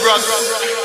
brothers.